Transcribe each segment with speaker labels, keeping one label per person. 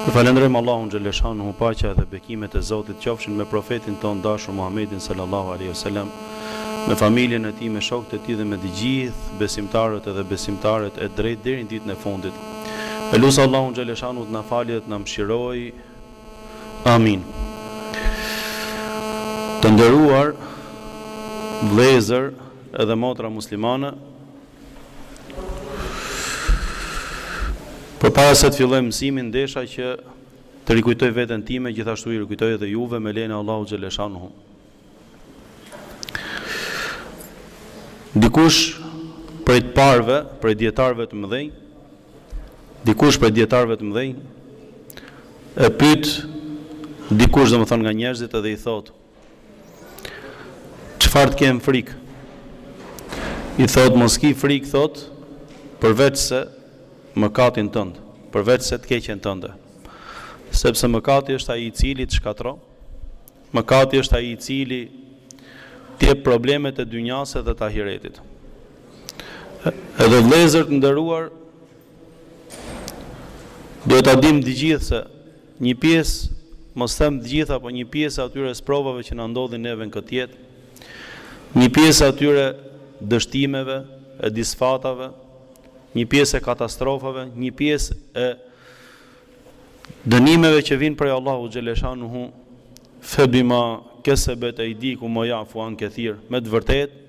Speaker 1: E falënderojmë Allahun xhelleshanuhu paqja dhe bekimet e Zotit qofshin me profetin tonë të dashur Muhamedin selallahu alejhi ve selem me familjen e tij me shokët e tij dhe me të gjithë besimtarët edhe besimtaret e drejtë deri në ditën e fundit e lus Allahun xhelleshanuhu të na fali dhe të na mëshirojë amin të nderuar vëllezër edhe motra muslimane Përpara se të filloj mësimin, desha që të rikujtoj veten time, gjithashtu i rikujtoj edhe juve me lejen e Allahut xhelleshanuhu. Dikush prej të parëve, prej dijetarëve të mëdhenj, dikush prej dijetarëve të mëdhenj e pyet dikush domethënë nga njerëzit edhe i thotë Çfarë të kem frikë? I thotë, mos ki frikë, thotë, përveçse mëkatin tënd, përveçse të keqen tënde. Sepse mëkati është ai i cili të shkatërron. Mëkati është ai i cili të jep problemet e dynjasë dhe të ahiretit. Edhe vëllezër të nderuar, duhet ta dimë të gjithë se Një pjesë, mos them të gjitha, po një pjesë e atyre sprovave që na ndodhin neve në këtë jetë, një pjesë e atyre dështimeve, e disfatave, një pjesë e katastrofave, një pjesë e dënimeve që vijnë prej Allahu xhelleshanuhu febima kesebet eidikum wa yafu an kathir. Me të vërtetë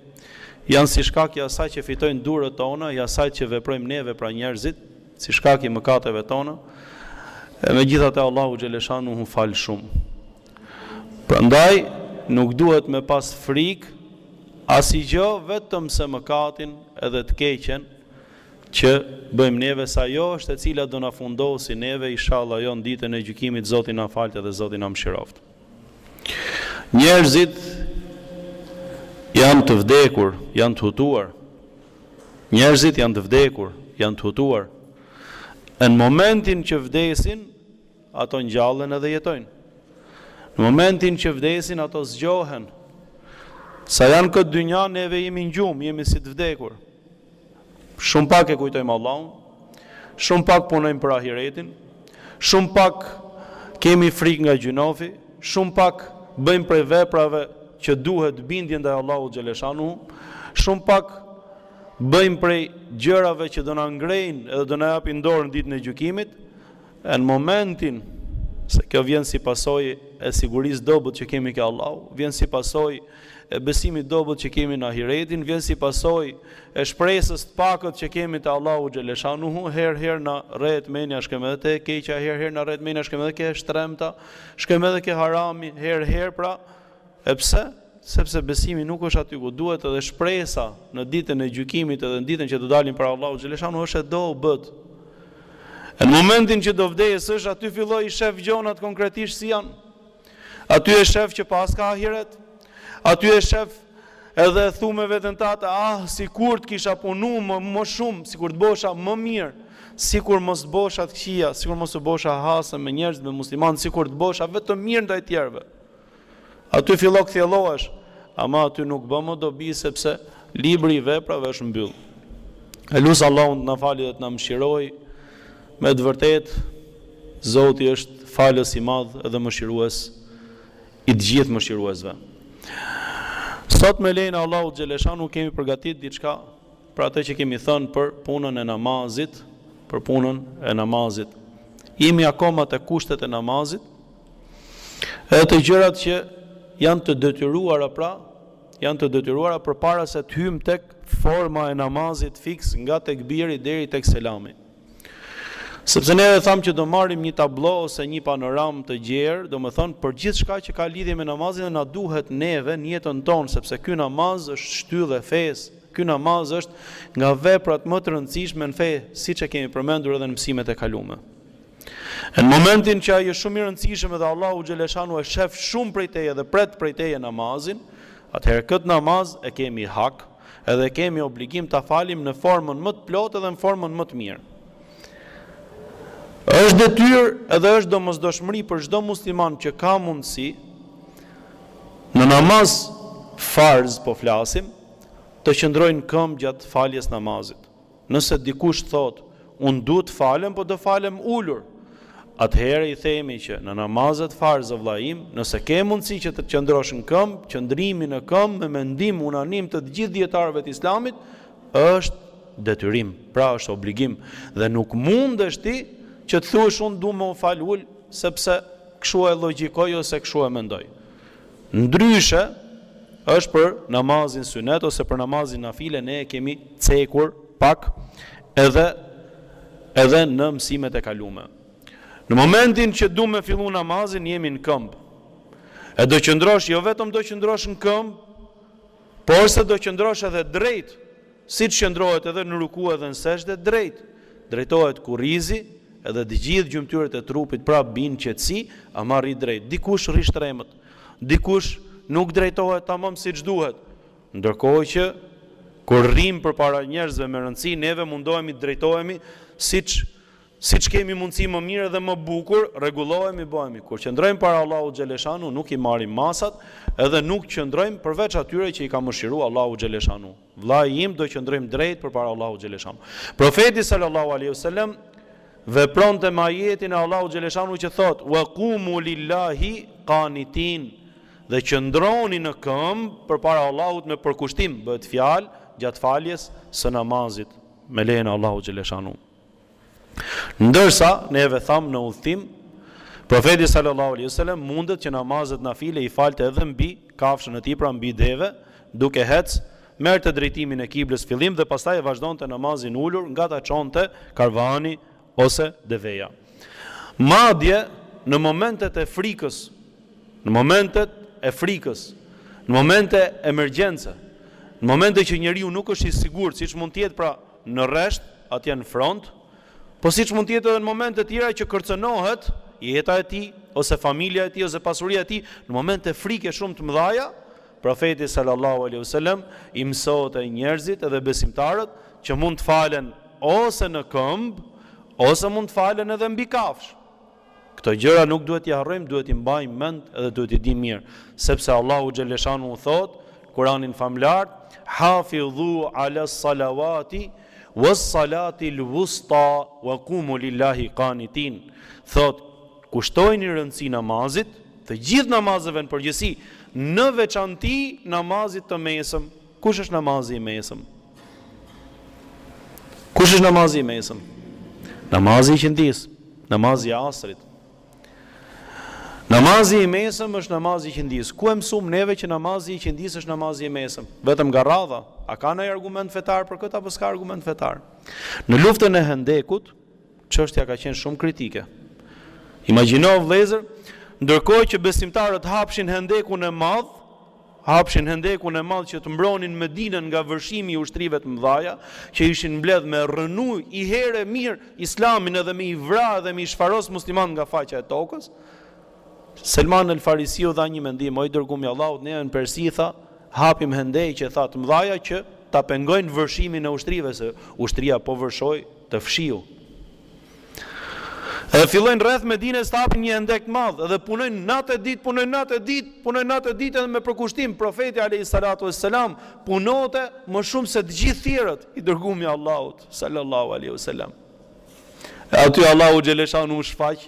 Speaker 1: janë si shkak i asaj që fitojnë duart tona, i asaj që veprojmë neve pra njerëzit, si shkak i mëkateve tona, e megjithatë Allahu xhelleshanuhu fal shumë. Prandaj nuk duhet me pas frikë asnjë gjë vetëm se mëkatin edhe të keqen që bëjmë neve se ajo është e cila do na fundosi neve inshallah jo në ditën e gjykimit Zoti na faltë edhe Zoti na mëshiroftë. Njerëzit janë të vdekur, janë të hutuar. Njerëzit janë të vdekur, janë të hutuar. E në momentin që vdesin, ato ngjallen edhe jetojnë. Në momentin që vdesin, ato zgjohen. Sa janë në këtë dynja, neve jemi në gjumë, jemi si të vdekur. Shumë pak e kujtojmë Allahun, shumë pak punojmë për ahiretin, Shumë pak kemi frikë nga gjynahi, shumë pak bëjmë prej veprave që duhet bindje ndaj Allahut xhelleshanuhu, shumë pak bëjmë prej gjërave që do na ngrejnë edhe do na japin dorë në ditën e gjykimit, e në momentin se kjo vjen si pasojë e sigurisë së dobët që kemi ke Allahu, vjen si pasojë e besimi i dobët që kemi në ahiretin, vjen si pasojë e shpresës të pakët që kemi te Allahu xheleshanuhu, herë herë na rreh mendja shkem edhe te e keqja, herë herë na rreh mendja shkem edhe ke e shtremta, shkem edhe ke harami, herë herë pra, e pse? Sepse besimi nuk është aty ku duhet edhe shpresa në ditën e gjykimit edhe në ditën që të dalim para Allahu xheleshanu është e dobët. E në momentin që do vdesësh aty fillon i shef gjonat konkretisht si janë. Aty e shef që paska ahiret, aty e shef edhe thu me veten tate, ah, sikur të kisha punu më, më shumë, sikur të bosha më mirë, sikur mos të bosha të kqija, sikur mos të bosha hasëm me njerëz, me musliman, sikur të bosha vetëm mirë ndaj tjerëve. Aty fillon kthjellohesh, ama aty nuk bën më dobi sepse libri i veprave është mbyllë. E lus Allahun të na falë dhe të na mshirojë, Me të vërtetë, Zoti është Falës i Madh dhe Mëshirues i të gjithë mëshiruesve. Sot me lejen e Allahut xheleshanu kemi përgatitë diçka për atë që kemi thënë për punën e namazit, për punën e namazit. Jemi akoma te kushtet e namazit. Edhe te gjërat që janë të detyruara pra, janë të detyruara përpara se të hyjmë tek forma e namazit fiks nga tekbiri deri tek selami. Sepse neve thamë që do marrim një tablo ose një panoramë të gjerë, domethënë për gjithçka që ka lidhje me namazin dhe na duhet neve në jetën tonë, sepse ky namaz është shtyllë e fesë, ky namaz është nga veprat më të rëndësishme në fe, siç e kemi përmendur edhe në mësimet e kalume. E në momentin që ai është shumë i rëndësishëm edhe Allahu xheleshanu e shef shumë prej teje dhe pret prej teje namazin, atëherë këtë namaz e kemi hak, Edhe kemi obligim ta falim në formën më të plotë edhe në formën më të mirë. Është detyrë dhe është domosdoshmëri për çdo musliman që ka mundësi në namaz farz po flasim, të qëndrojë në këmbë gjatë faljes namazit. Nëse dikush thotë, Unë dua të falem, po do falem ulur. Atëherë i themi që, në namazet farz, o vëlla im, nëse ke mundësi që të qëndrosh në këmbë, qëndrimi në këmbë me mendimin unanim të të gjithë dijetarëve të Islamit, është detyrim, pra është obligim, dhe nuk mundesh ti që të thuash unë dua me u fal ulë, sepse kështu e llogjikoj ose kështu e mendoj. Ndryshe është për namazin synet ose për namazin nafile ne e kemi cekur pak edhe edhe në mësimet e kalume. Në momentin që du me fillu namazin jemi në këmbë. E do qëndrosh jo vetëm do qëndrosh në këmbë, porse do qëndrosh edhe drejt. Siç qëndrohet edhe në ruku edhe në sexhde drejt drejtohet kurrizi edhe të gjithë gjymtyrët e trupit pra bin qetësi ama rri drejt dikush rri shtremët dikush nuk drejtohet tamam siç duhet ndërkohë që kur rrimë përpara njerëzve me rëndësi neve mundohemi të drejtohemi siç siç kemi mundësi më mirë edhe më bukur rregullohemi bohemi kur qëndrojmë para Allahut xheleshanu nuk i marrim masat edhe nuk qëndrojmë përveç atyre që i ka mëshiru Allahu xheleshanu. Vllai im do qëndrojmë drejt përpara Allahu xheleshanu. Profeti sallallahu alaihi wasallam vepronte me ajetin e Allahu xheleshanu që thotë: "Wa qumu lillahi qanitin" dhe qëndroni në këmbë përpara Allahut me përkushtim, bëhet fjalë gjatë faljes së namazit me lejen e Allahu xheleshanu. Ndërsa, neve thamë në udhëtim, Profeti sallallahu alejhi ve sellem mundet që namazet nafile i falte edhe mbi kafshën e tij, pra mbi deve, duke hec, merrte drejtimin e kiblës fillim dhe pastaj e vazhdonte namazin ulur nga ta çonte karvani ose deveja. Madje, në momentet e frikës, në momentet e frikës, në momente emergjence, në momente që njeriu nuk është i sigurt, siç mund të jetë pra, në rresht, atje në front, po siç mund të jetë edhe në momente të tjera që kërcënohet jeta e tij ose familja e tij ose pasuria e tij, në momente frike shumë të mëdhaja, Profeti sallallahu alejhi ve selem i mësoi njerëzit edhe besimtarët që mund të falen ose në këmbë ose mund të falen edhe mbi kafshë. Këto gjëra nuk duhet t'i harrojmë, duhet t'i mbajmë mend dhe duhet t'i dimë mirë, sepse Allahu xheleshanuhu thotë, Kuranin famëlartë, Hafidhu alas-salawati was-salatil-wusta wa qumu lillahi qanitin, thotë, Kushtojini rëndësi namazit, të gjithë namazeve në përgjithësi, në veçanti namazit të mesëm, Kush është namazi i mesëm? Kush është namazi i mesëm? Namazi i iqindisë, namazi i asrit. Namazi i mesëm është namazi i iqindisë. Ku e mësum neve që namazi i iqindisë është namazi i mesëm? Vetëm nga radha, a ka naj argument fetar për këtë, apo s'ka argument fetar? Në luftën e hendekut, çështja ka qenë shumë kritike. Imagjino, vëllezër, ndërkohë që besimtarët hapshin hendekun e madh, hapshin hendekun e madh që të mbronin Medinën nga vërshimi i ushtrive të mëdhaja që ishin mbledh me rrënu i herë e mirë islamin edhe me i vra edhe me i shfaros muslimanët nga faqja e tokës Selman el Farisiu dha një mendim o i dërgumi i Allahut ne në Persi tha hapim hendeqe tha të mëdhaja që ta pengojnë vërshimin e ushtrive se ushtria po vërshoi të fshiu Edhe fillojnë rreth Medinës ta hapin një endek të madh edhe punojnë natë e ditë, punojnë natë e ditë, punojnë natë e ditë edhe me përkushtim Profeti alejhi salatu ves selam punonte më shumë se të gjithë tjerët i dërgumi i Allahut sallallahu alejhi ve selam. E aty Allahu xheleshanu u shfaq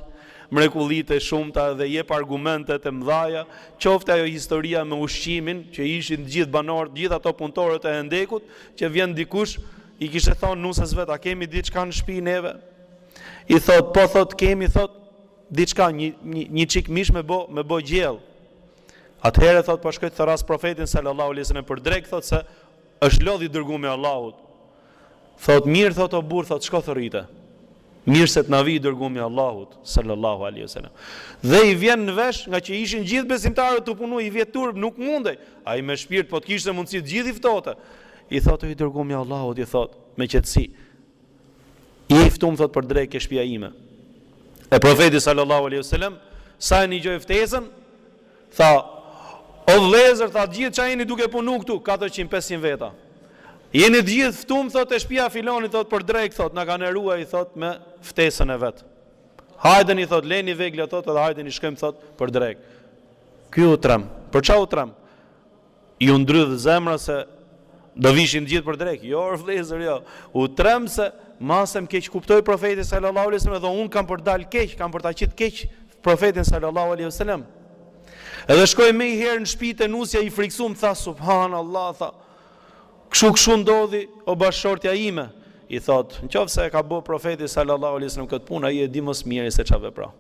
Speaker 1: mrekullitë e shumta edhe jep argumentet e mdhaja, qoftë ajo historia me ushqimin që ishin të gjithë banorët, gjithë ato punëtorët e endekut që vjen dikush I kishte thonë nuses vet, a kemi diçka në shpi neve? I thotë, po thotë, kemi thotë, diçka, një, një, një çik mish me bo, me bo gjellë. Atëherë thotë, po shkoj ta thërras profetin, sallallahu alejhi ve selem për drekë, thotë se është lodh i dërgumi Allahut. Thotë, mirë, thotë, o burrë, thotë, shko thërrite. Mirë se t'na vijë i dërgumi i Allahut sallallahu alejhi ve selam. Dhe i vjen në vesh ngaqë ishin gjithë besimtarët tu punu i vjen turp nuk mundej. Ai me shpirt po të kishte mundësi të gjithë i ftonte. I thotë o i dërgumi i Allahut i thotë me qetësi. Je i ftum thotë për drekë ke shpia ime. E profeti sallallahu alejhi ve selam sa e nigjoi ftesën Tha, O vëllezër, tha, gjithë ça jeni duke punu këtu, katërqind, pesëqind veta. Jeni të gjithë ftum, thotë, te shpia e filanit, thotë, për drekë, thotë, na ka nderu ai, thotë, me ftesën e vet. Hajdeni, thotë, leni veglat, thotë, edhe hajdeni shkojmë, thotë, për drekë. Ky u tremb. Për ça u tremb? Iu ndrydh zemra se do vishin të gjithë për drekë. Jo o vëllezër jo. U tremb se mase më keqkuptoi Profeti sallallahu alejhi ve sellem dhe unë kam për të dalë keq, kam për ta qit keq Profetin sallallahu alejhi ve sellem. Edhe shkoi meiherë në shpi te nusja i friksum, tha subhan Allah, tha, këshu këshu ndodhi o bashkëshortja ime, i thot, në qoftë se e ka bo profeti sallallahu alaihi sallam këtë punë, ai e di më së miri se ça vepro.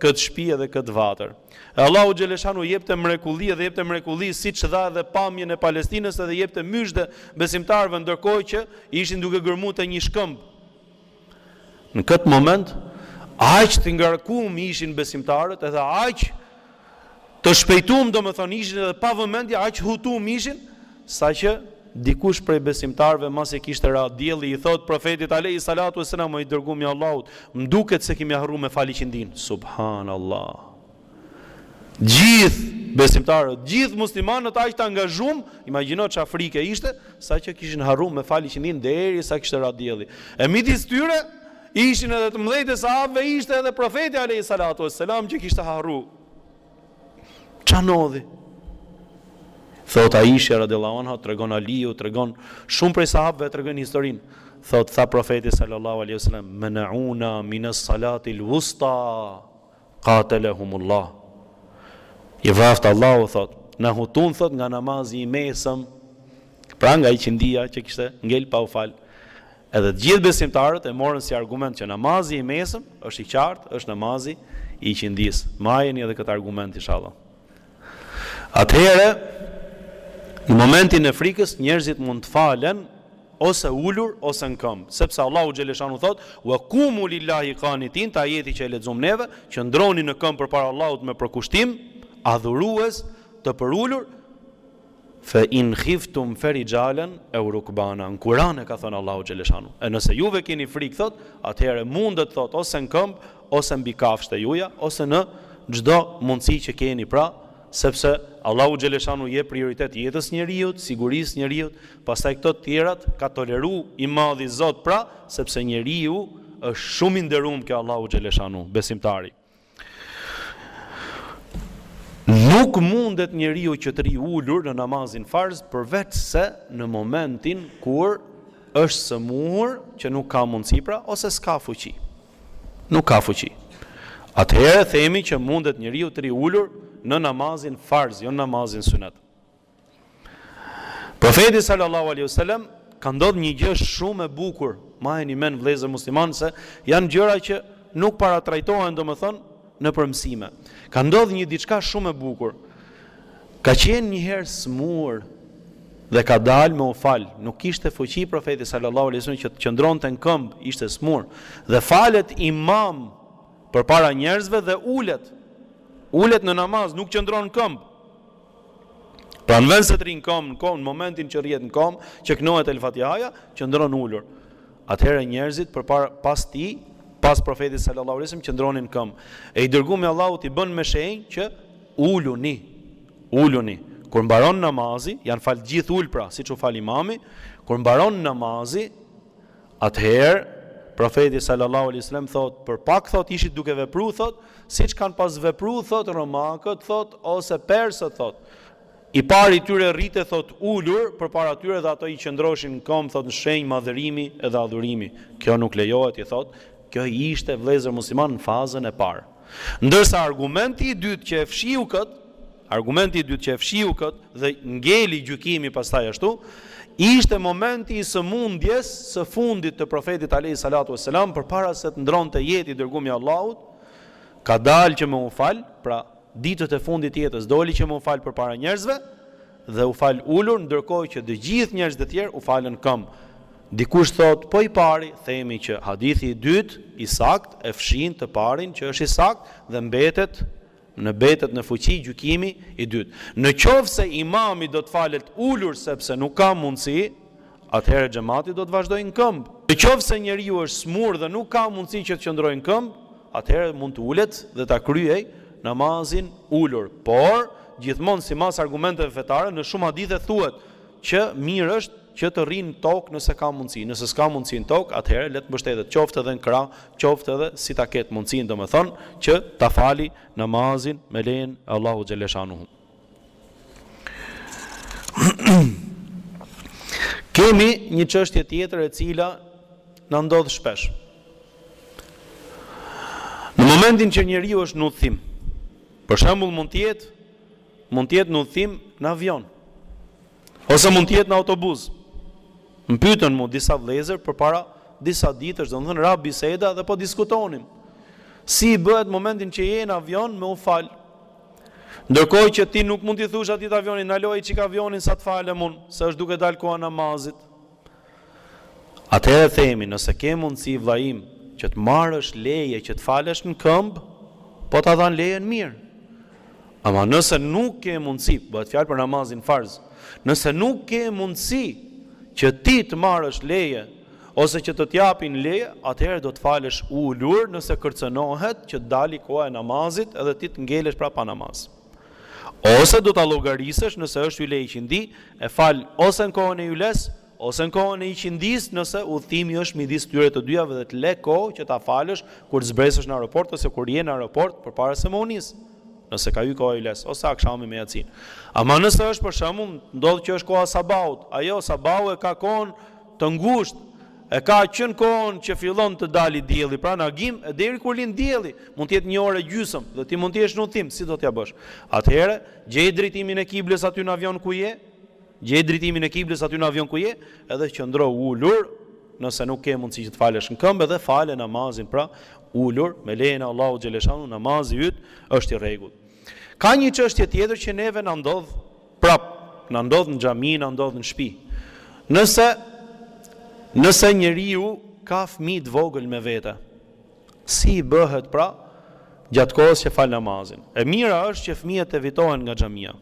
Speaker 1: këtë shpi edhe këtë vatër. E Allahu xheleshanu u jepte mrekulli edhe jepte mrekulli siç dha edhe pamjen e Palestinës edhe jepte myzhde besimtarëve ndërkohë që ishin duke gërmu te një shkëmb. Në këtë moment, aq të ngarkum ishin besimtarët edhe aq të shpejtum domethonë ishin edhe pa vëmendje, aq hutum ishin, saqë Dikush prej besimtarëve masi kishte ra dielli i thotë Profetit alejhi salatu ue selam o i dërgumi i Allahut m'duket se kemi harru me fal ikindinë Subhanallah Gjithë besimtarët gjithë muslimanët aq të angazhum imagjino ça frike ishte saqë kishin harru me fal ikindinë derisa kishte ra dielli e midis tyre ishin edhe të mëdhejt e sahabëve ishte edhe Profeti alejhi salatu ue selam që kishte harru Ça ndodhi? Thotë Aishja radijallahu anha tregon Aliu, tregon shumë prej sahabëve tregojnë historinë. Thotë tha profeti sallallahu alaihi wasallam, "Mena'una min as-salati al-wusta qatalahumullah." I vraft Allahu thotë, "Na hutun thotë nga namazi i mesëm." Pra nga iqindia që kishte ngel pa u fal. Edhe të gjithë besimtarët e morën si argument që namazi i mesëm është i qartë, është namazi i ikindisë. Majeni edhe këtë argument inshallah. Atëherë, në momentin e frikës, njerëzit mund të falen ose ulur ose në këmbë, sepse Allahu xheleshanu thot: "Wa qumu lillahi qanitin", te ajeti që e lexum neve, qëndroni në këmbë përpara Allahut me përkushtim, adhurues të përulur, Fe in khiftum fe rixhalen eu rukbana, në Kuran e ka thonë Allahu xheleshanu, e nëse juve keni frikë thotë, atëherë mundet thotë ose në këmbë, ose mbi kafshët e juaja, ose në çdo mundësi që keni pra, sepse Allahu xheleshanu i jep prioritet jetës njeriut, sigurisë njeriut, pastaj këto të tjerat ka toleru i madhi Zot pra, sepse njeriu është shumë i nderum ke Allahu xheleshanu, besimtari. Nuk mundet njeriu që të rri ulur në namazin farz përveçse në momentin kur është sëmurë që nuk ka mundësi pra ose s'ka fuqi. Nuk ka fuqi. Atëherë themi që mundet njeriu të rri ulur në namazin farz, jo në namazin sunet. Profeti sallallahu alaihi wasallam ka ndodh një gjë shumë e bukur, majeni men vëllezër musliman se janë gjëra që nuk para trajtohen domethonë nëpër mësime. Ka ndodh një diçka shumë e bukur. Ka qenë një herë smur dhe ka dalë me u fal. Nuk kishte fuqi profeti sallallahu alaihi wasallam që të qëndronte në këmbë, ishte smur. Dhe falet imam përpara njerëzve dhe ulet. Ulet në namaz, nuk qëndron në këmbë. Pra në vend se të rri në komb në komb në momentin që rrihet në komb, që kënohet El Fatihaja, qëndron ulur. Atëherë njerëzit përpara pas tij, pas profetit sallallahu alaihi wasallam qëndronin në këmbë. E i dërgumi i Allahut i bën me shenjë që uluni. Uluni. Kur mbaron namazi, janë fal gjithë ul pra, siç u fal imami, kur mbaron namazi, Atëherë, Profeti sallallahu alejhi ve sellem thotë, për pak thotë ishit duke vepru thotë, siç kanë pas vepru thotë romakët thotë ose persët thotë. I pari i tyre rrite thotë ulur përpara tyre dhe ato i qëndroshin në këmbë thotë në shenjë madhërimi edhe adhurimi. Kjo nuk lejohet i thotë, kjo ishte vëllezër muslimanë në fazën e parë. Ndërsa argumenti i dytë që e fshiu këtë, argumenti i dytë që e fshiu këtë dhe ngeli gjykimi pastaj ashtu, ishte momenti i sëmundjes së fundit të profetit alayhi salatu wassalam përpara se të ndronte jetë i dërgumi i Allahut, ka dalë që me u fal, pra ditët e fundit të jetës doli që me u fal përpara njerëzve Dhe u fal ulur, ndërkohë që të gjithë njerëzit e tjerë u falën në këmbë. Dikush thotë, po i pari, themi që hadithi i dytë i saktë e fshin të parin që është i saktë dhe mbetet në mbetet në fuqi gjykimi i dytë. Në qoftë se imami do të falet ulur sepse nuk ka mundësi, atëherë xhemati do të vazhdojë në këmbë. Në qoftë se njeriu është smur dhe nuk ka mundësi që të qëndrojë në këmbë, atëherë mund të ulet dhe ta kryejë namazin ulur. Por, gjithmonë sipas argumenteve fetare, në shumë hadithe thuhet që mirë është që të rrijë në tokë nëse ka mundësi. Nëse s'ka mundësi në tokë, atëherë le të mbështetet qoftë edhe në krah, qoftë edhe si ta ketë mundësinë, domethënë që ta fali namazin me lejen e Allahu xhelleshanuhu. Kemi një çështje tjetër e cila na ndodh shpesh. Në momentin që njeriu është në udhëtim, për shembull mund të jetë mund të jetë në udhëtim në avion ose mund të jetë në autobuz. Më pyetën mua disa vëllezër përpara disa ditësh, domethënë ra biseda dhe po diskutonim. Si i bëhet momentin që je në avion me u fal? Ndërkohë që ti nuk mund t'i thush atij t'avionit, ndaloje çik avionin sa të falem unë, se është duke dalë koha namazit. Atëherë themi, nëse ke mundësi vëllai im, që të marrësh leje që të falesh në këmbë, po ta dhanë lejen mirë. Ama nëse nuk ke mundësi, bëhet fjalë për namazin farz, nëse nuk ke mundësi që ti të marrësh leje Ose që të të japin leje, atëherë do të falësh ulur nëse kërcënohet që të dali koha e namazit edhe ti të ngelesh pra pa namaz. Ose do ta llogarisësh nëse është yle e iqindi, e fal ose në kohën e yles, ose në kohën e iqindisë nëse udhëtimi është midis këtyre të dyjave dhe të le kohë që ta falësh kur të zbresësh në aeroport ose kur je në aeroport përpara se me u nis, nëse ka hyrë koha e yles, ose akshami me jacin. Ama nëse është për shembull, ndodh që është koha e sabahut, ajo, sabahu e ka kohën, Të ngushtë, e ka që në kohën që fillon të dali dielli, pra në agim, e deri kur lind dielli, mund të jetë një orë e gjysmë, dhe ti mund të jesh në udhëtim, si do t'ia bësh? Atëherë, gjeje drejtimin e kiblës aty në avion ku je, gjeje drejtimin e kiblës aty në avion ku je, edhe qëndro ulur, nëse nuk ke mundësi që të falësh në këmbë, edhe fale namazin, pra, ulur, me lejen e Allahut xheleshanu, namazi yt është i rregullt. Ka një çështje tjetër që neve na ndodh, Prap, na ndodh në xhami, na ndodh në shpi. Nëse, nëse njeriu ka fëmijë të vogël me vete, si i bëhet pra gjatë kohës që fal namazin? E mira është që fëmijët të evitohen nga xhamia.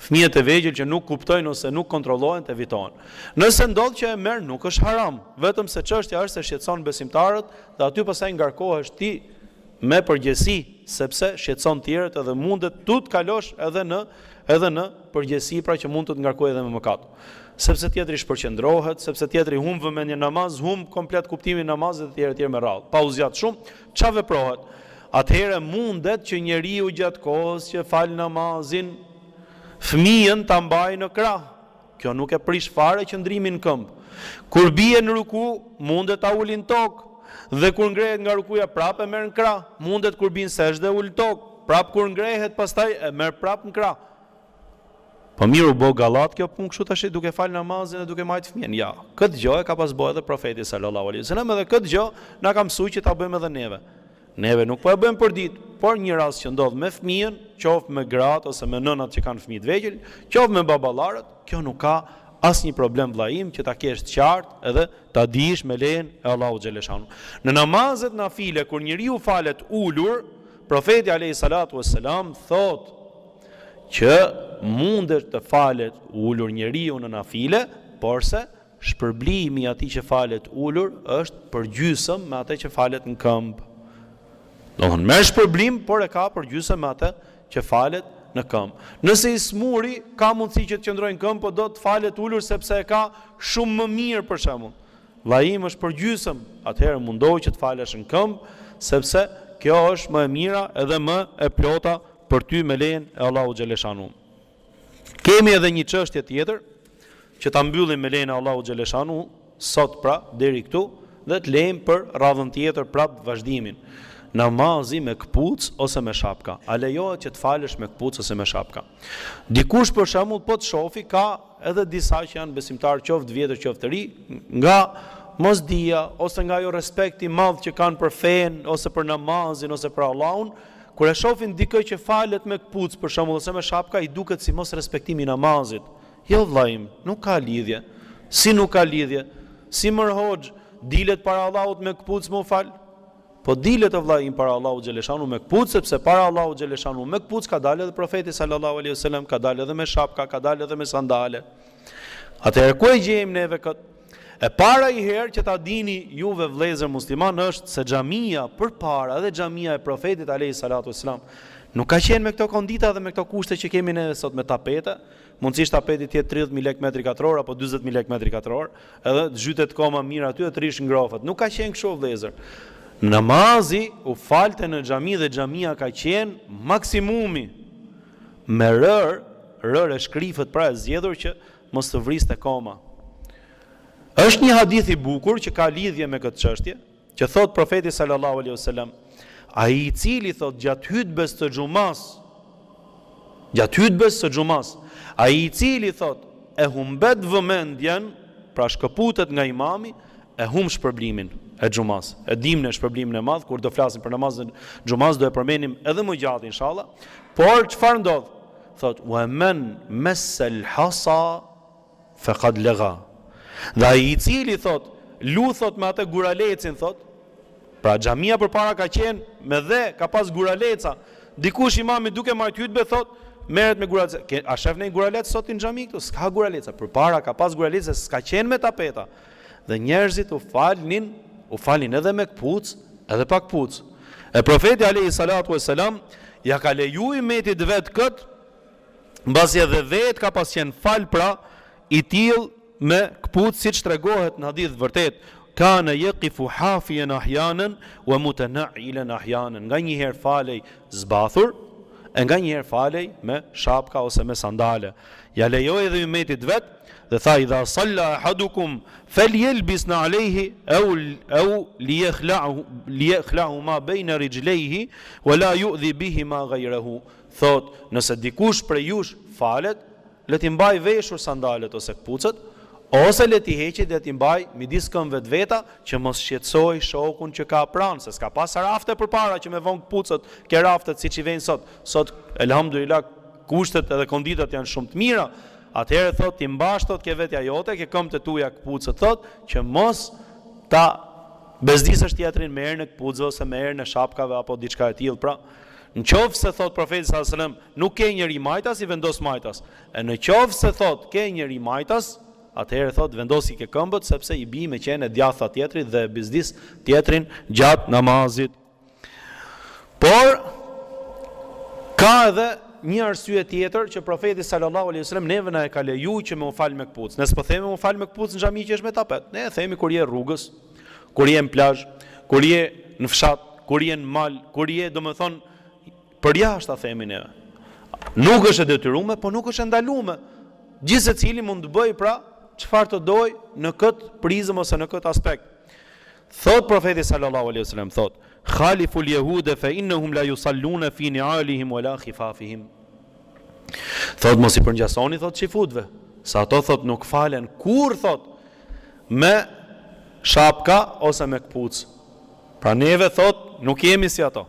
Speaker 1: Fëmijët e vegjël që nuk kuptojnë ose nuk kontrollohen të evitohen. Nëse ndodh që e merr nuk është haram, vetëm se çështja është se shqetëson besimtarët dhe aty pastaj ngarkohesh ti me përgjegjësi sepse shqetëson tjerët edhe mundet të të kalojë edhe në edhe në përgjegjësi pra që mund të të ngarkojë edhe me mëkat sepse tjetri shpërqendrohet sepse tjetri humb vëmendjen në namaz humb komplet kuptimin e namazit e tjerë e tjerë me radhë pa u zgjat shumë ça veprohet atëherë mundet që njeriu gjatë kohës që fal namazin fëmijën ta mbajë në krah Kjo nuk e prish fare qëndrimin në këmbë. Kur bie në ruku, mundet ta uli në tokë. Dhe kur ngrehet nga rukuja prapë e merr në krah. Mundet kur bie në sexhde e ul në tokë, prapë kur ngrehet pastaj e merr prapë në krah. Po mirë u bo gallat kjo punë kështu tashi duke fal namazin e duke majt fëmijën. Jo. Këtë gjë e ka pas bo edhe Profeti sal-Lallahu alejhi ve sellem edhe këtë gjë na ka mësu që ta bëjmë edhe neve. Neve nuk po e bëjmë përditë, por një rast që ndodh me fëmijën, qoftë me gratë ose me nënat që kanë fëmijë të vegjël, qoftë me baballarët, kjo nuk ka asnjë problem vëlla im që ta kesh të qartë edhe ta dish me lejen e Allahut xheleshanu. Në namazet nafile kur njeriu falet ulur, Profeti alejhi salatu ves selam thotë që mundet të falet ulur njeriu në nafile, porse Shpërblimi i atij që falet ulur është përgjysëm me atë që falet në këmbë. Domthon merr shpërblim, por e ka përgjysëm me atë që falet në këmbë. Nëse i smuri ka mundësi që të qëndrojë në këmbë, po do të falet ulur sepse e ka shumë më mirë për shembull. Vllai im është përgjysëm, atëherë mundohu që të falesh në këmbë, sepse kjo është më e mira edhe më e plota për ty me lejen e Allahut xhaleshanu. Kemi edhe një çështje tjetër që ta mbyllim me lejen e Allahut xheleshanu sot pra deri këtu dhe të lejmë për radhën tjetër prap vazhdimin. Namazi me këpucë ose me shapka. A lejohet që të falesh me këpucë ose me shapka? Dikush për shembull po të shofi ka edhe disa që janë besimtarë qoftë të vjetër qoftë të ri, nga mosdija ose nga ai respekti i madh që kanë për fenë ose për namazin ose për Allahun, Kur e shofin dikë që falet me këpucë për shembull ose me shapka i duket si mosrespektim i namazit. Jo vlla im, nuk ka lidhje. Si nuk ka lidhje? Si mër hoxhë, dilet para Allahut me këpucë me u fal? Po dilet o vlla im para Allahut xheleshanu me këpucë sepse para Allahut xheleshanu me këpucë ka dalë edhe profeti sallallahu alejhi ue selem, ka dalë edhe me shapka, ka dalë edhe me sandale. Atëherë ku e gjejmë neve këtë? E para njëherë që ta dini juve vëllezër musliman është se xhamia përpara dhe xhamia e profetit alejhi salatu ue selam nuk ka qenë me këto kondita dhe me këto kushte që kemi neve sot me tapete mundësisht tapeti të jetë tridhjetë mijë lekë metri katror apo dyzet mijë lekë metri katror edhe zhytet këmba mirë aty e të rrish ngrohët nuk ka qenë kështu vëllezër namazi u falte në xhami dhe xhamia ka qenë maksimumi me rërë rërë e shkrifët pra e zgjedhur që Mos të vristë e koma. Është një hadith i bukur që ka lidhje me këtë çështje, që thot Profeti sallallahu alaihi wasallam, ai i cili thot gjatë hutbes së xhumas, gjatë hutbes së xhumas, ai i cili thot e humbet vëmendjen, pra shkëputet nga imami, e humb shpërblimin e xhumas. E dimë ne shpërblimin e madh kur do flasim për namazin e xhumas, do e përmenim edhe më gjatë inshallah. Por çfarë ndodh? Thotë, Wa men massa al-hasa faqad lagha, Dhe ai i cili, thotë, lu thot me atë guralecin, thotë, Pra xhamia përpara ka qenë me dhe, ka pas guraleca. Dikush imami duke mbajt hutbe thotë, Merret me guraleca. A shef ndonjë guralec sot në xhami këtu? S'ka guraleca. Përpara ka pas guraleca, s'ka qenë me tapeta. Dhe njerëzit u falnin, u falnin edhe me këpucë, edhe pa këpucë. E profeti alejhi salatu e selam ja ka leju umetit vet kët, mbasi edhe vet ka pas qen fal pra i tillë me këpucë siç tregohet në hadith vërtet kana yaqifu hafiyan ahyanan wa mutanailan ahyanan nganjëherë falej zbathur e nganjëherë falej me shapka ose me sandale ja lejoi edhe umetit vet Dhe tha, Idha salla ahadukum falyelbis na'alejhi au liyakhlahuma baina rijlejhi wa la yu'dhi bihima ghayrahu. Thot, nëse dikush prej jush falet, le t'i mbajë veshur sandalet ose këpucët, ose le t'i heqë dhe t'i mbajë midis këmbëve të veta, që mos shqetësojë shokun që ka pranë, se s'ka pas rafte përpara që me vu këpucët ke raftet siç i vejnë sot. Sot elhamdulilah kushtet edhe konditat janë shumë të mira, Atëherë thotë t'i mbash thotë ke vetja jote ke këmbët e tuja këpucët thotë që mos ta bezdisësh tjetrin me erën e këpucëve ose me erën e shapkave apo diçka e tillë pra në qoftë se thotë profeti sallallahu alejhi ve sellem nuk ke njeri majtas i vendos majtas e në qoftë se thotë ke njeri majtas atëherë thotë vendosi ke këmbët sepse i bie me qenë e djathta tjetrit dhe e bezdis tjetrin gjatë namazit. Por ka edhe një arsye tjetër që Profeti sallallahu alejhi wasallam neve na e ka leju që me u fal me këpucë. Ne s'po themi me u fal me këpucë në xhami që është me tapet. Ne e themi kur je rrugës, kur je në plazh, kur je në fshat, kur je në mal, kur je, domethënë, përjashta ta themi neve. Nuk është e detyrume, po nuk është e ndalume. Gjithsecili mund të bëj pra, çfarë të doj në këtë prizëm ose në këtë aspekt. Thotë Profeti sallallahu alejhi ve sellem thotë, Khaliful jehude fe innehum la yusallune fi ni'alihim wa la khifafihim. Thotë mos i përngjasoni thotë çifutëve, se ato thotë nuk falen kurrë thotë me shapka ose me këpucë. Pra neve thotë nuk jemi si ato.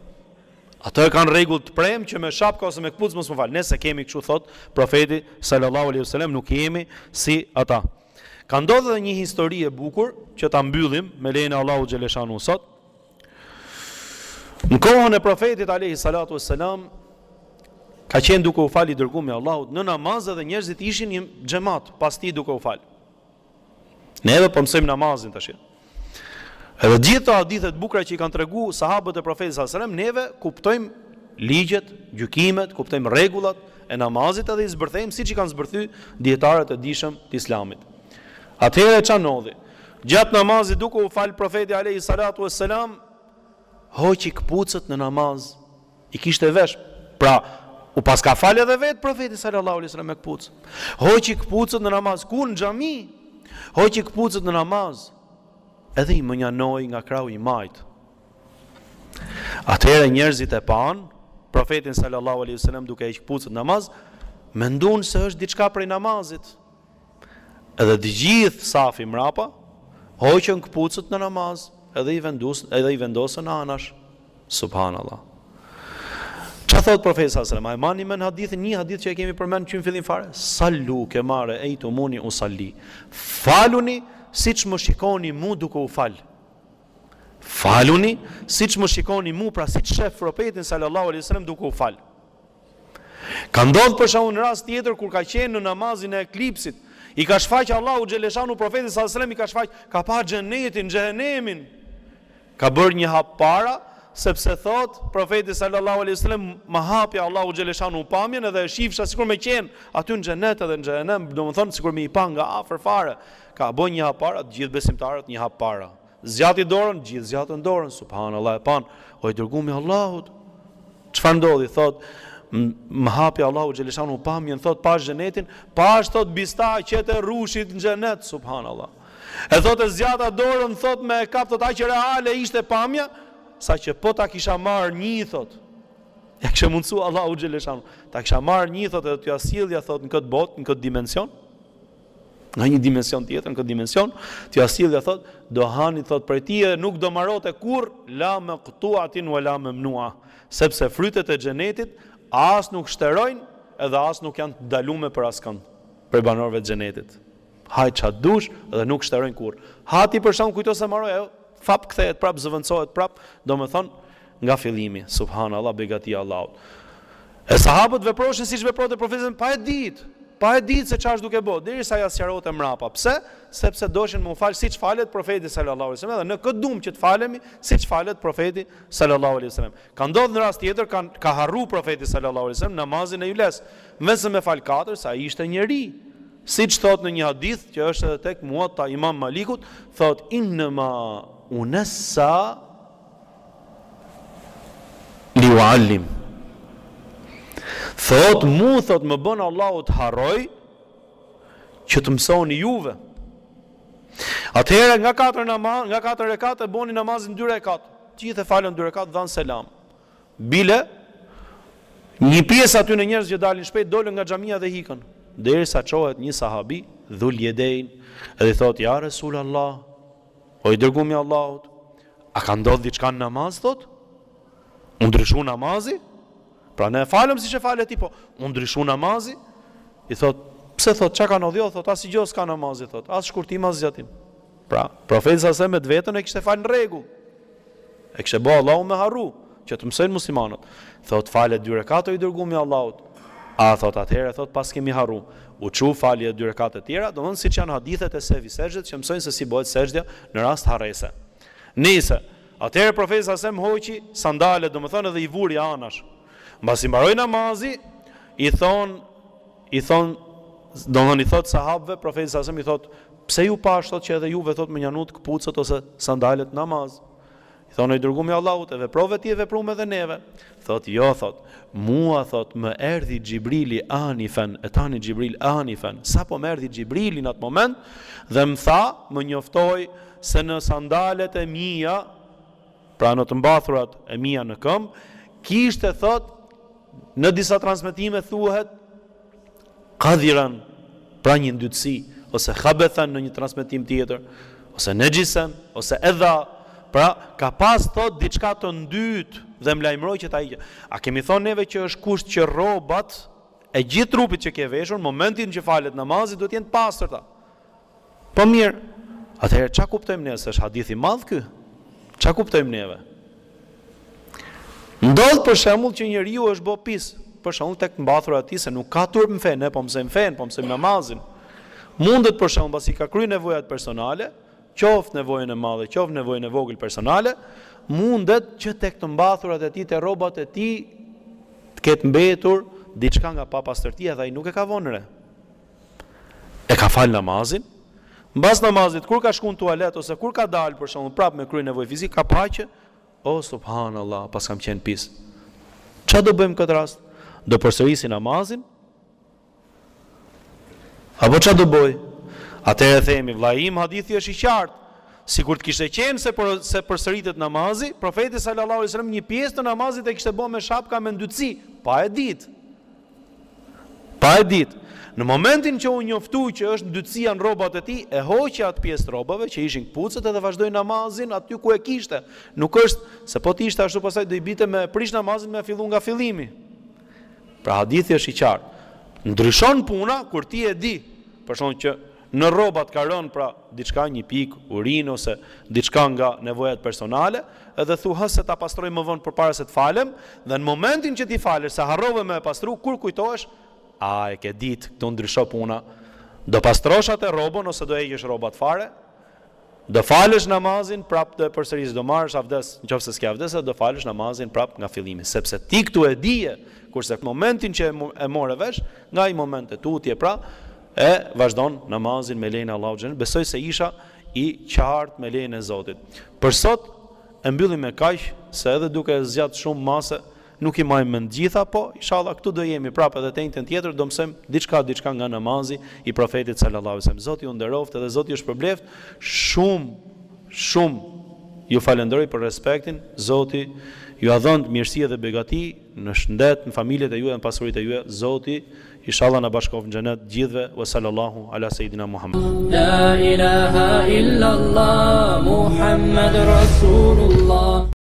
Speaker 1: Ato e kanë rregull të premë që me shapka ose me këpucë mos me u fal. Ne s'e kemi kështu thotë profeti sallallahu alejhi ve sellem nuk jemi si ata. Ka ndodhë dhe një histori e bukur që ta mbyllim me lejen e Allahut xheleshanuhu sot. Në kohën e profetit alayhi salatu wassalam ka qenë duke u fal i dërgumi i Allahut në namaz dhe njerëzit ishin në xhemat pas tij duke u fal. Ne edhe po mësojmë namazin tash. Edhe gjithë këto hadithe të bukura që i kanë tregu sahabët e Profetit alejhi selam neve kuptojmë ligjet, gjykimet, kuptojmë rregullat e namazit edhe i zbërthejmë siç i kanë zbërthy dijetarët e dijshëm të Islamit. Atëherë ça ndodhi? Gjatë namazit duke u fal Profeti alejhi salatu ves selam hoqi këpucët në namaz. I kishte vesh, pra, u paska falë edhe vetë Profeti sallallahu alejhi ve sellem me këpucë. Hoqi këpucët në namaz, ku në xhami? Hoqi këpucët në namaz. Edhe i mënjanoi nga krahu i majtë. Atëherë njerëzit e panë Profetin sallallahu alejhi ve sellem duke heqë këpucët në namaz, menduan se është diçka prej namazit. Edhe të gjithë safi mrapa hoqën këpucët në namaz edhe i vendu edhe i vendosën anash. Subhanallah. Ça thotë profeti sallallahu alajhi wasallam? A e mani men hadithin, një hadith që e kemi përmend që në fillim fare? Sallu kema re'ejtumuni usal-li. Faluni si që më shikoni mu duke u fal. Faluni siç më shikoni mu pra siç shef profetin sallallahu alajhi wasallam duke u fal. Ka ndodhë për shembull rast tjetër kur ka qenë në namazin e eklipsit, i ka shfaq Allahu xheleshanu profetit sallallahu alajhi wasallam i ka shfaq, ka pa xhenetin, xhehenemin. Ka bërë një hap para, sepse thot profeti sallallahu alajhi wasallam ma hapi Allahu xheleshanu pamjen edhe e shifsha sikur me qenë aty në xhenet edhe në xhehenem, domethënë sikur me i pa nga afër fare. Ka bën një hap para, të gjithë besimtarët një hap para. Zgjati dorën, gjithë zgjatën dorën, subhanallah e panë, o i dërgumi i Allahut, çfarë ndodhi, thot, më hapi Allahu xheleshanu pamjen, thot, pash xhenetin, pash, thot, bistaqet e rrushit në xhenet, subhanallah. E thot e zgjata dorën, thot, me e kap, thot, aq reale ishte pamja, saqë po ta kisha marrë një, thot, ma kishte mundësu Allahu xheleshanu, ta kisha marrë një, thot, edhe t'jua sillja, thot, në këtë botë, në këtë dimension, Nga një dimension tjetër, në këtë dimension, t'ia sjell dhe thotë, do hani thotë prej tij e nuk do marote kurrë, la maktuatin ve la memnua, sepse frytet e xhenetit, as nuk shterojnë, edhe as nuk janë të dalume për askënd, prej banorve të xhenetit. Ha ça dush dhe nuk shterojnë kurrë. Ha ti për shembull kujto se maroi, fap kthehet prap, zëvendësohet prap, domethonë, Nga fillimi, subhanallah, begati e Allahut. E sahabët veproshin siç vepronte Profeti s.a.s. pa e ditë, pa e ditë se ça asht duke bo, derisa ia sqarote mrapa. Pse? Sepse doshin me u fal siç falet Profeti sallallahu alaihi wasallam dhe ne këtë dum që të falemi siç falet Profeti sallallahu alaihi wasallam. Ka ndodh në rast tjetër ka harru Profeti sallallahu alaihi wasallam namazin e yles, në ves me fal katër se ai ishte njeri. Siç thotë në një hadith që është edhe tek Muatta e Imam Malikut, thotë innema unessa Liuallim. Thotë mu thotë më bën Allahu të harroj që të mësoni juve. Atëherë nga katër namaz, nga katër rekat e boni namazin dy rekat. Të gjithë e falën dy rekat dhanë selam. Bile një pjesë atyne njerëz që dalin shpejt dolën nga xhamia dhe ikën. Derisa çohet një sahabi Dhul Jedejn dhe i thotë ja Resul Allah O i dërgumi i Allahut, a ka ndodhë diçka në namaz, thotë? U ndryshu namazi? Pra ne e falëm siç e fale ti, po u ndryshu namazi? I thotë, pse thotë, ça ka ndodh? Jo, thotë, asigjo s'ka namazi, thotë, as shkurtim, as zgjatim. Pra, Profeti s.a.s. me të veten e kishte falë në rregull. E kishte bo Allahu me harru, që të mësojnë muslimanët. Thotë, fale dy rekate o i dërgumi i Allahut. A, thotë, atëherë, thotë, paskemi harru. U çu, fali edhe dy rekate tjera, domethonë siç janë hadithet e sehvi sexhdes që mësojnë se si bohet sexhdja në rast harrese. Nejse, atëherë profeti s.a.s. hoqi sandalet, domethonë edhe i vuri anash. Mbasi mbaroi namazi, i thonë I thonë, domethënë i thotë sahabëve, Profeti s.a.s. i thotë, Pse ju pashë thotë që edhe juve thotë mënjanut këpucët ose sandalet namaz? I thonë, o i dërgumi i Allahut, e veprove ti e veprum edhe neve. Thotë, jo, thotë, mua thotë më erdhi Xhibrili anifen, e tani Xhibril anifen, sapo më erdhi Xhibrili në atë moment dhe më tha, më njoftoi se në sandalet e mia, pra në të mbathurat e mia në këmbë, kishte thotë Në disa transmetime thuhet kadhiran, pra një ndytësi, ose habethen në një transmetim tjetër, ose nexhisen, ose edha, pra ka pas thotë diçka të ndytë dhe më lajmëroi që ta hiqja. A kemi thonë neve që është kusht që rrobat e gjithë trupit që ke veshur, momentin që falet namazi duhet të jenë të pastërta. Po mirë, atëherë ça kuptojmë ne se është hadith i madh ky? Ça kuptojmë neve? Ndodh për shembull që njeriu është bo pis, për shembull tek të mbathurat e tij se nuk ka turp në fe, ne po mësojmë fenë, po mësojmë namazin. Mundet për shembull pasi ka kry nevojat personale, qoftë nevojën e madhe, qoftë nevojën e vogël personale, mundet që tek të mbathurat e tij, te rrobat e tij të ketë mbetur diçka nga papastërtia dhe ai nuk e ka vënë re. e ka fal namazin, mbas namazit kur ka shku në tualet ose kur ka dalë për shembull prapë me krye nevojë fizike ka pa që o subhanallahu paskam qenë pis. Ç'a do bojmë në këtë rast? Do përsërisim namazin? Apo ç'a do bojmë? Atëherë themi vllai im hadithi është i qartë. Sikur të kishte qenë se për, se përsëritet namazi, profeti sallallahu alajhi wasallam një pjesë të namazit e kishte bo me shapka me ndytësi, pa e ditë. Pa e ditë, në momentin që u njoftu që është ndytësia në rrobat e tij, e hoqi atë pjesë rrobave që ishin këpucët edhe vazhdoi namazin aty ku e kishte. Nuk është, se po të ishte ashtu pastaj do i binte me prish namazin me fillu nga fillimi. Pra hadithi është i qartë. Ndryshon puna kur ti e di, për shembull që Në rrobat ka rënë pra diçka, një pikë, urinë ose diçka nga nevojat personale edhe thu hë se ta pastroj më vonë përpara se të falem dhe në momentin që ti falesh se harrove me e pastru kur kujtohesh a e ke ditë këtu ndryshon puna do pastrosh atë rrobën ose do heqësh rrobat fare Do falësh namazin prapë do e përsërisësh, do marrësh avdes, nëse s'ke avdes edhe do falësh namazin prapë nga fillimi, sepse ti këtu e dije, kurse në momentin që e more vesh, nga ai moment e tutje pra e vazhdon namazin me lejen e Allahut xhel, besoj se isha i qartë me lejen e Zotit. Për sot e mbyllim me kaq, se edhe duke zgjat shumë masi Nuk i majmë mend të gjitha, po, ishalla, këtu do jemi prapë edhe të enjten tjetër do mësojmë diçka diçka nga namazi i Profetit sallallahu alejhi ve sellem. Zoti ju nderoftë dhe Zoti ju shpërbleftë. Shumë shumë ju falënderoj për respektin. Zoti jua dhëntë mirësi edhe begati në shëndet, në familjet e juaja, në pasuritë e juaja. Zoti ishalla na bashkoftë në xhenet të gjithëve. Wa sallallahu ala seyyidina Muhammad.
Speaker 2: La ilaha illallah Muhammad rasulullah.